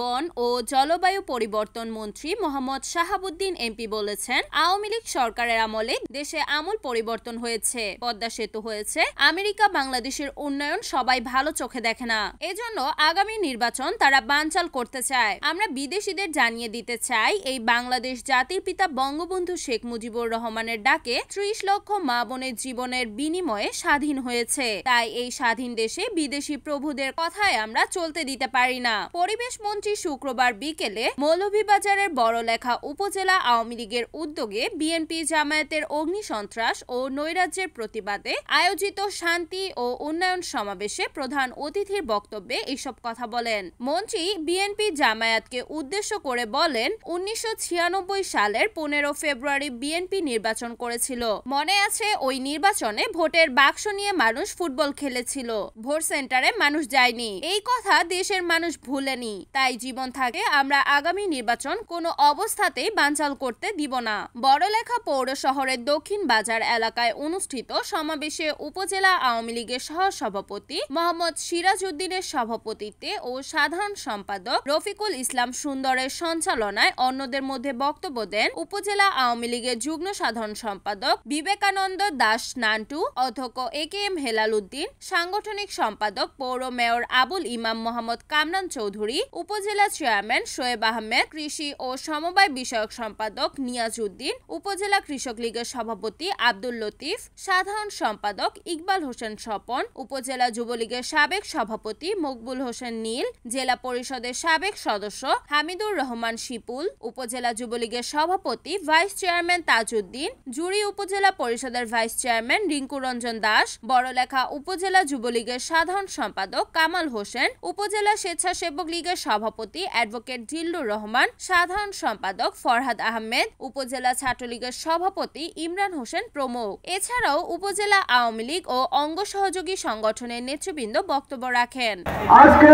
বন ও জলবায়ু পরিবর্তন মন্ত্রী মোহাম্মদ শাহাবুদ্দিন এমপি বলেছেন, আওয়ামী লীগ সরকারের আমলে দেশে আমূল পরিবর্তন হয়েছে, পদ্মা সেতু হয়েছে, আমেরিকা, বাংলাদেশের উন্নয়ন সবাই ভালো চোখে দেখে না। এজন্য আগামী নির্বাচন তারা বানচাল করতে চায়। আমরা বিদেশিদের জানিয়ে দিতে চাই, এই বাংলাদেশ জাতির পিতা বঙ্গবন্ধু শেখ মুজিবুর রহমানের ডাকে ত্রিশ লক্ষ মা বোনের জীবনের বিনিময়ে স্বাধীন হয়েছে। তাই এই স্বাধীন দেশে বিদেশি প্রভুদের কথায় আমরা চলতে দিতে পারি না। পরিবেশ মন্ত্রী শুক্রবার বিকেলে মৌলভীবাজারের বড়লেখা উপজেলা আওয়ামী লীগের উদ্যোগে বিএনপি জামায়াতের অগ্নিসন্ত্রাস ও নৈরাজ্যের প্রতিবাদে আয়োজিত শান্তি ও উন্নয়ন সমাবেশে প্রধান অতিথির বক্তব্যে এসব কথা বলেন। মন্ত্রী বিএনপি জামায়াতকে উদ্দেশ্য করে বলেন, উনিশশো ছিয়ানব্বই সালের পনেরো ফেব্রুয়ারি বিএনপি নির্বাচন করেছিল। মনে আছে, ওই নির্বাচনে ভোটের বাক্স নিয়ে মানুষ ফুটবল খেলেছিল। ভোট সেন্টারে মানুষ যায়নি। এই কথা দেশের মানুষ ভুলেনি। তাই জীবন থাকে, আমরা আগামী নির্বাচন কোনো অবস্থাতেই বানচাল করতে দিব না। বড়লেখা পৌর শহরের দক্ষিণ বাজার এলাকায় অনুষ্ঠিত সমাবেশে উপজেলা আওয়ামী লীগের সহ সভাপতি মোহাম্মদ সিরাজ উদ্দিনের সভাপতিত্বে ও সাধারণ সম্পাদক রফিকুল ইসলাম সুন্দরের সঞ্চালনায় অন্যদের মধ্যে বক্তব্য দেন উপজেলা আওয়ামী লীগের যুগ্ম সাধারণ সম্পাদক বিবেকানন্দ দাস নান্টু, অধ্যক্ষ A K M Helal Uddin, সাংগঠনিক সম্পাদক পৌর মেয়র আবুল ইমাম মোহাম্মদ কামরান চৌধুরী উপজেলা চেয়ারম্যান শোয়েব আহমেদ, কৃষি ও সমবায় বিষয়ক সম্পাদক নিয়াজ উদ্দিন উপজেলা কৃষক লীগের সভাপতি আব্দুল লতিফ, সাধারণ সম্পাদক ইকবাল হোসেন স্বপন, উপজেলা যুবলীগের সাবেক সভাপতি মকবুল হোসেন নীল, জেলা পরিষদের সাবেক সদস্য হামিদুর রহমান শিপুল, উপজেলা যুবলীগের সভাপতি ভাইস চেয়ারম্যান তাজউদ্দিন, জুড়ি উপজেলা পরিষদের ভাইস চেয়ারম্যান রিঙ্কু রঞ্জন দাস, বড়লেখা উপজেলা যুবলীগের সাধারণ সম্পাদক কামাল হোসেন, উপজেলা স্বেচ্ছাসেবক লীগের সভাপতি অ্যাডভোকেট জিল্লুর রহমান, সাধারণ সম্পাদক ফরহাদ আহমেদ, উপজেলা ছাত্রলীগের সভাপতি ইমরান হোসেন প্রমুখ। এছাড়াও উপজেলা আওয়ামী লীগ ও অঙ্গ সহযোগী সংগঠনের নেতৃবৃন্দ বক্তব্য রাখেন। আজকে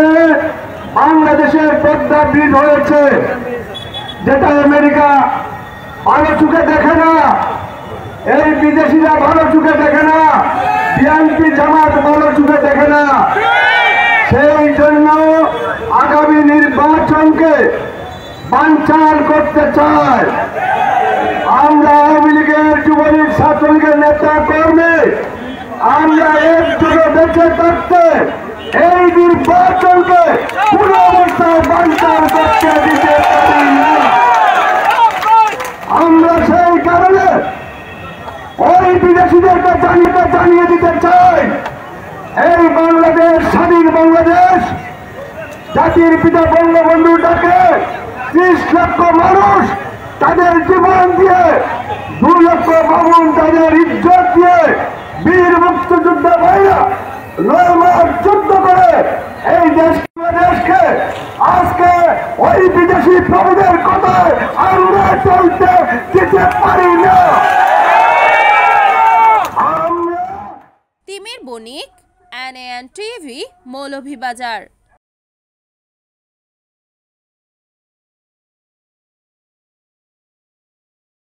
বাংলাদেশের পদ্মা ব্রিজ হয়েছে, যেটা আমেরিকা ভালো চোখে দেখে না, এই বিদেশিরা ভালো চোখে দেখে না, বিএনপি জামাত ভালো চোখে দেখে না সেই জন্য আগামী নির্বাচনকে বানচাল করতে চায়। আমরা আওয়ামী লীগের যুবলীগ, ছাত্রলীগের নেতা কর্মী, আমরা একযোগে বেঁচে থাকতে এই নির্বাচনকে পুরো অবস্থায় বাঞ্চাল করতে দিতে পারি আমরা সেই কারণে ওই বিদেশিদেরকে জানিয়ে জানিয়ে দিতে চাই। এই বাংলাদেশ, স্বাধীন বাংলাদেশ, জাতির পিতা বঙ্গবন্ধু ডাকে ত্রিশ লক্ষ মানুষ তাদের জীবন দিয়ে দু লক্ষ বাবুন তাদের ইজ্জত দিয়ে বীর মুক্তিযুদ্ধ ভাইরা নয় মাস যুদ্ধ করে এই দেশ দেশকে আজকে ওই বিদেশি প্রভুদের কথায় আমরা চলতে দিতে পারি না। Timir Banik N TV Moulvibazar.